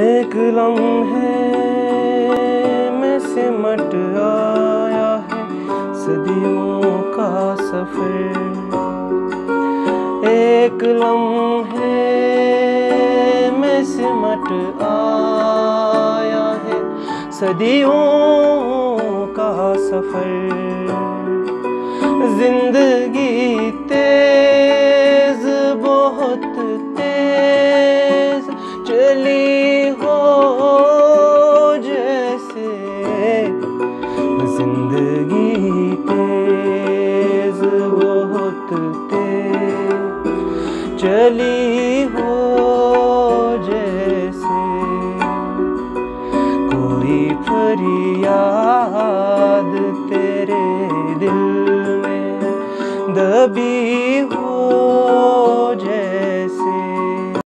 एक लम्हे में सिमट आया है, सदियों का सफ़र। एक लम्हे में सिमट आया है, सदियों का सफ़र। ज़िंदगी तेज बहुत हो जैसे ज़िंदगी तेज बहुत तेज चली हो जैसे कोई फरियाद तेरे दिल में दबी हो